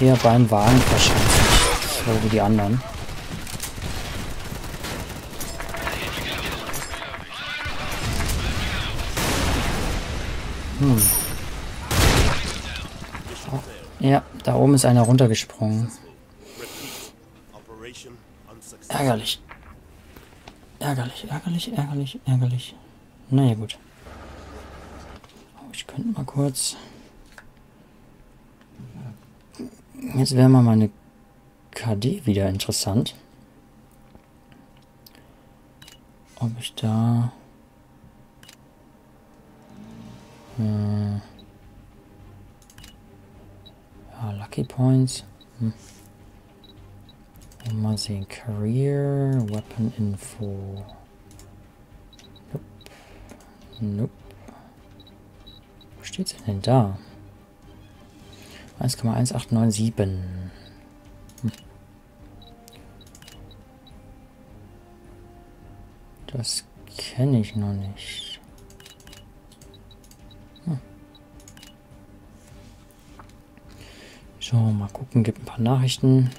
eher beim Wagen verschanzen. So wie die anderen. Hm. Ja, da oben ist einer runtergesprungen. Ärgerlich. Ärgerlich, ärgerlich, ärgerlich, ärgerlich. Naja, gut. Oh, ich könnte mal kurz... Jetzt wäre mal meine KD wieder interessant. Ob ich da... Hm. Ja, Lucky Points. Hm. Mal sehen. Career, Weapon Info. Nope. Nope. Wo steht's denn da? 1,1897. Hm. Das kenne ich noch nicht. Hm. So, mal gucken, gibt ein paar Nachrichten.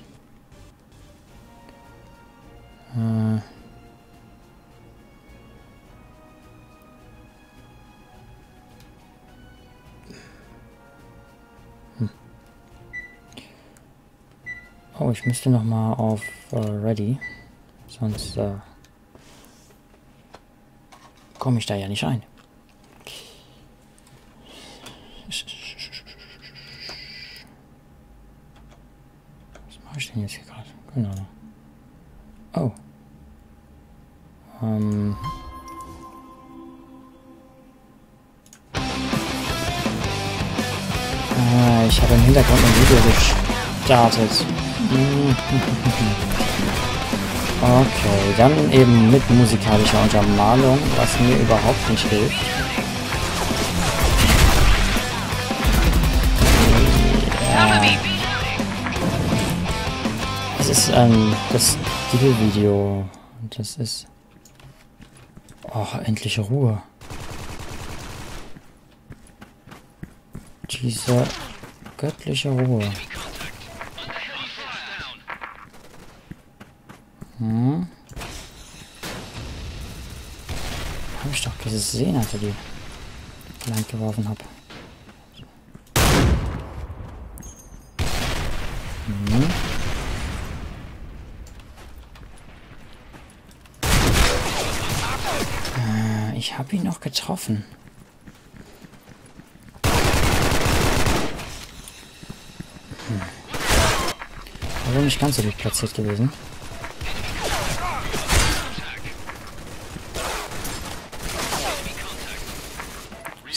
Oh, ich müsste noch mal auf uh, Ready. Sonst uh, komme ich da ja nicht rein. Was mache ich denn jetzt hier gerade? Genau. Oh. Ähm. Ah, ich habe im Hintergrund ein Video gestartet. Okay, dann eben mit musikalischer Untermalung, was mir überhaupt nicht hilft. Ja. Es ist ähm, das Stilvideo. Das ist... Oh, endliche Ruhe. Diese göttliche Ruhe. Hm. Habe ich doch gesehen, als ich die Land geworfen habe. Hm. Äh, ich habe ihn noch getroffen. Hm. Also nicht ganz so gut platziert gewesen.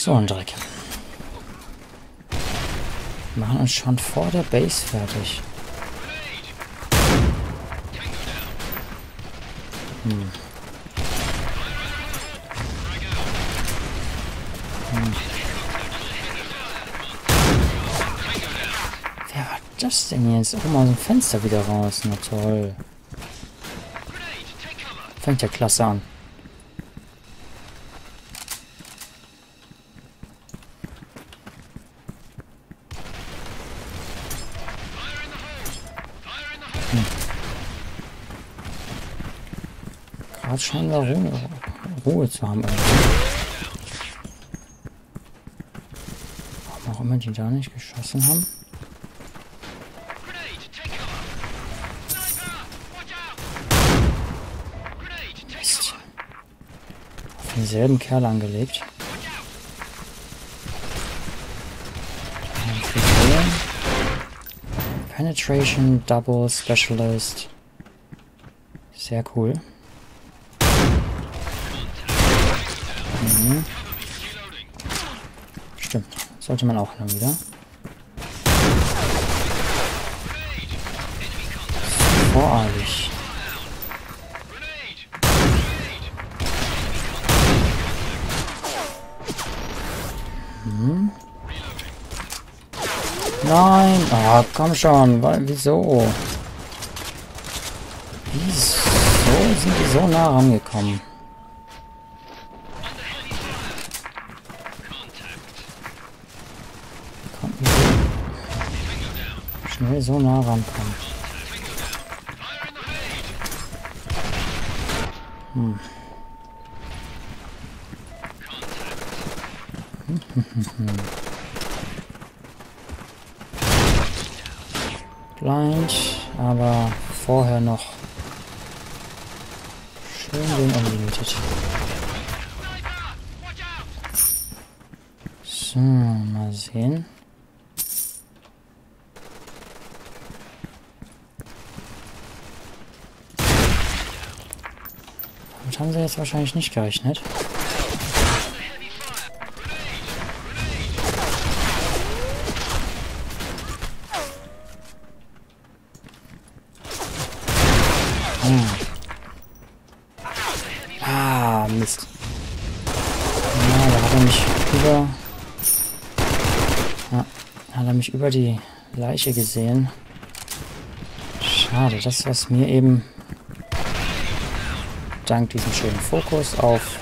So ein Dreck. Machen uns schon vor der Base fertig. Hm. Hm. Wer war das denn jetzt? Oben aus dem Fenster wieder raus. Na toll. Fängt ja klasse an. Gerade scheinen wir Ruhe, Ruhe zu haben. Warum auch immer die da nicht geschossen haben. Denselben Kerl angelegt. Penetration, Double, Specialist. Sehr cool. Mhm. Stimmt. Sollte man auch dann wieder. Voreilig. Mhm. Nein! Ah, komm schon. Wieso? Wieso sind die so nah rangekommen? schnell so nah rankommt. Hm. Blind, aber vorher noch schön den Unlimited. So, mal sehen. Damit haben sie jetzt wahrscheinlich nicht gerechnet. Hm. Ah, Mist. Ja, da hat er mich über... Ja, hat er mich über die Leiche gesehen. Schade, das was mir eben dank diesem schönen Fokus auf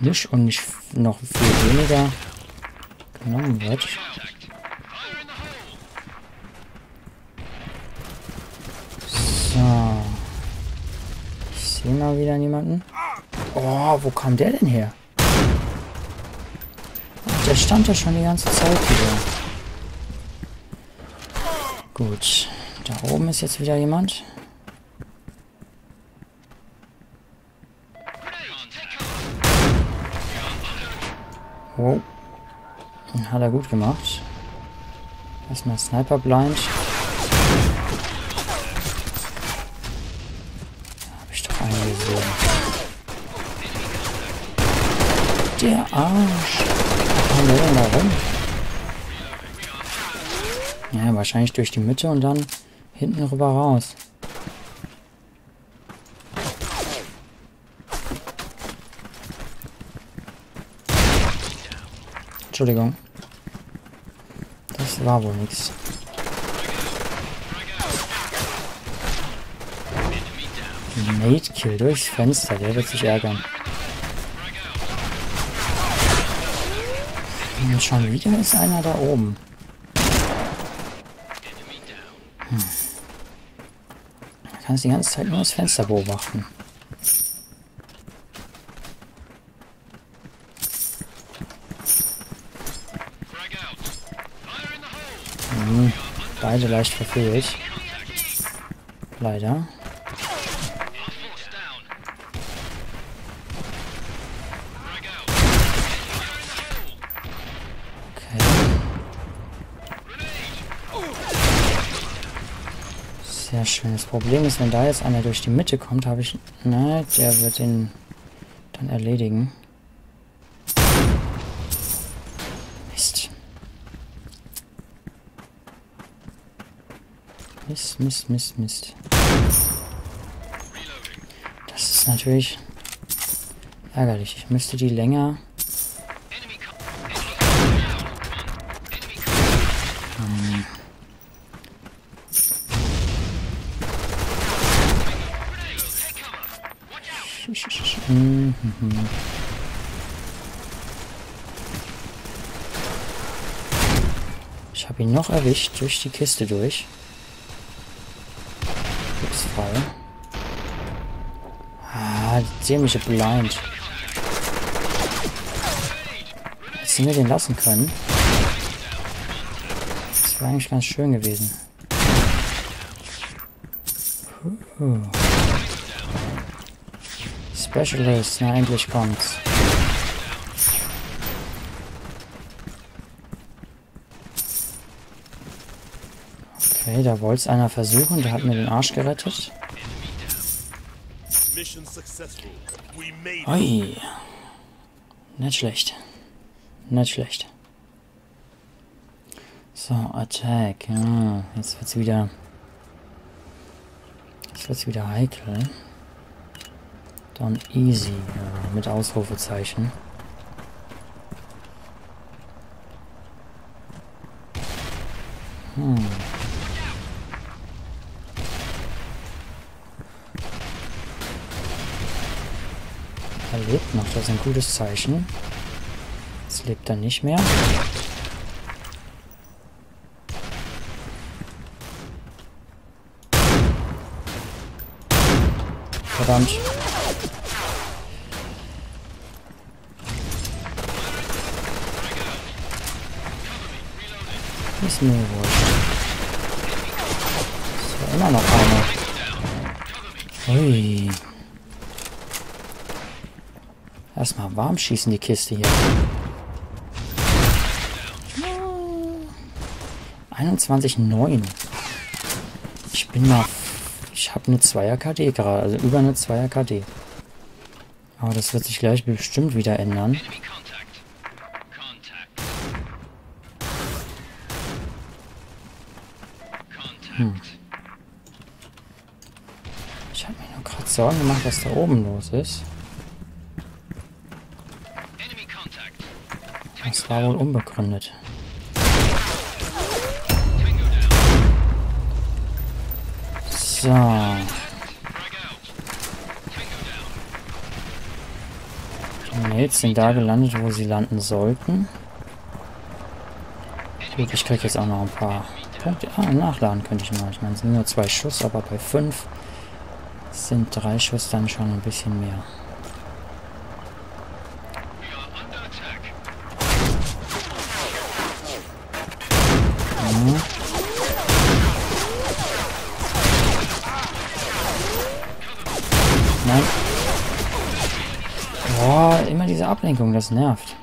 nicht und nicht noch viel weniger genommen wird. So. Ich sehe mal wieder niemanden. Oh, wo kam der denn her? Der stand ja schon die ganze Zeit wieder. Gut. Da oben ist jetzt wieder jemand. Oh. Hat er gut gemacht. Erstmal Sniper Blind. Hab ich doch einen gesehen. Der Arsch. Warum da rum? Ja, wahrscheinlich durch die Mitte und dann hinten rüber raus. Entschuldigung. Das war wohl nichts. Nate Kill durchs Fenster, der wird sich ärgern. Und schon wieder ist einer da oben. Hm. Da kannst die ganze Zeit nur das Fenster beobachten. Hm, beide leicht verfehlt. Leider. Sehr schön. Das Problem ist, wenn da jetzt einer durch die Mitte kommt, habe ich... Ne, der wird ihn dann erledigen. Mist. Mist, Mist, Mist, Mist. Das ist natürlich ärgerlich. Ich müsste die länger... Mhm. Ich habe ihn noch erwischt durch die Kiste durch. Ist frei. Ah, dämliche Blind. Hätten wir den lassen können. Das wäre eigentlich ganz schön gewesen. Puh. Specialist, na endlich kommt's. Okay, da wollte es einer versuchen, der hat mir den Arsch gerettet. Ui. Nicht schlecht. Nicht schlecht. So, Attack. Ja, jetzt wird's wieder. Jetzt wird's wieder heikel. Dann easy. Ja, mit Ausrufezeichen. Hm. Er lebt noch, das ist ein gutes Zeichen. Jetzt lebt er nicht mehr. Verdammt. Mir wurscht. Ist ja immer noch einer. Ui. Erstmal warm schießen die Kiste hier. 21,9. Ich bin mal... Ich habe eine 2er KD gerade, also über eine 2er KD. Aber das wird sich gleich bestimmt wieder ändern. Ich habe mir nur gerade Sorgen gemacht, was da oben los ist. Das war wohl unbegründet. So. Die Mails sind da gelandet, wo sie landen sollten. Gut, ich kriege jetzt auch noch ein paar Punkte. Ah, nachladen könnte ich mal. Ich meine, es sind nur zwei Schuss, aber bei fünf sind drei Schuss dann schon ein bisschen mehr. Mhm. Nein. Boah, immer diese Ablenkung, das nervt.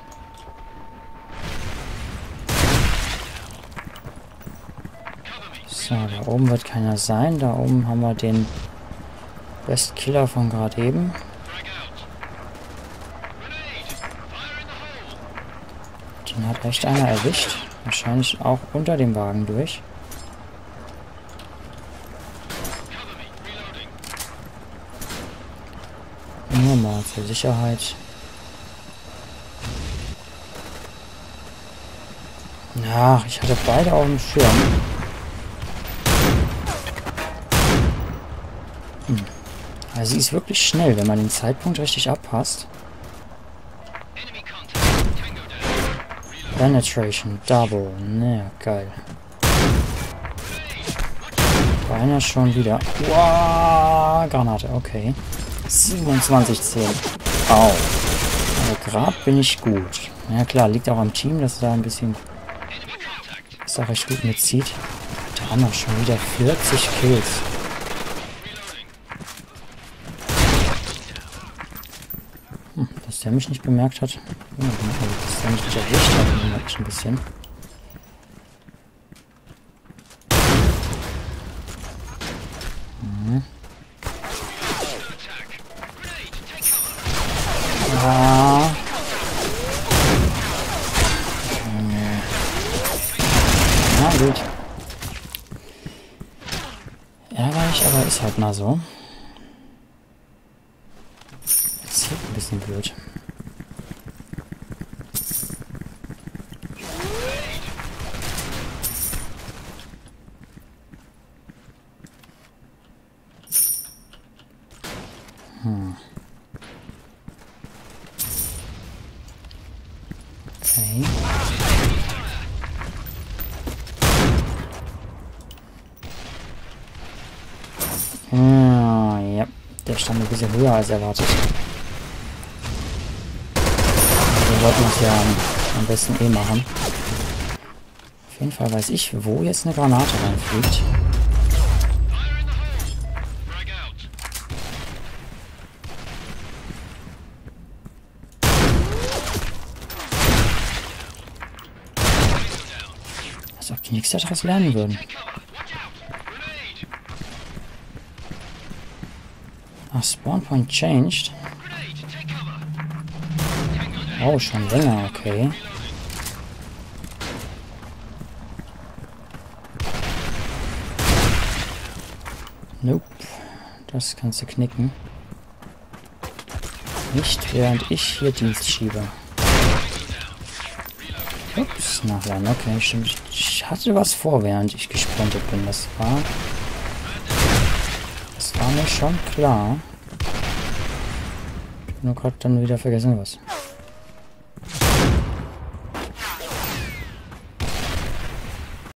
So, da oben wird keiner sein. Da oben haben wir den Best Killer von gerade eben. Den hat echt einer erwischt. Wahrscheinlich auch unter dem Wagen durch. Nur mal zur Sicherheit. Ach, ich hatte beide auf dem Schirm. Also sie ist wirklich schnell, wenn man den Zeitpunkt richtig abpasst. Penetration, Double. Ne, geil. Beinahe schon wieder. Wow, Granate, okay. 27, 10. Au. Aber gerade bin ich gut. Ja klar, liegt auch am Team, dass da ein bisschen das auch recht gut mitzieht. Da haben wir schon wieder 40 Kills. Der mich nicht bemerkt hat. Ja, dass der mich nicht erwischt hat, wundert mich ein bisschen. Mhm. Ja. Na gut. Ärgerlich, aber ist halt mal so. Ist halt ein bisschen blöd. Ah, ja. Der stand ein bisschen höher als erwartet. Wir wollten es ja am besten eh machen. Auf jeden Fall weiß ich, wo jetzt eine Granate reinfliegt. Nichts daraus lernen würden. Ah, Spawn Point changed. Oh, schon länger, okay. Nope. Das kannst du knicken. Nicht während ich hier Dienst schiebe. Ups, nachladen. Okay, stimmt. Ich hatte was vor, während ich gesprintet bin. Das war... Das war mir schon klar. Nur gerade dann wieder vergessen was.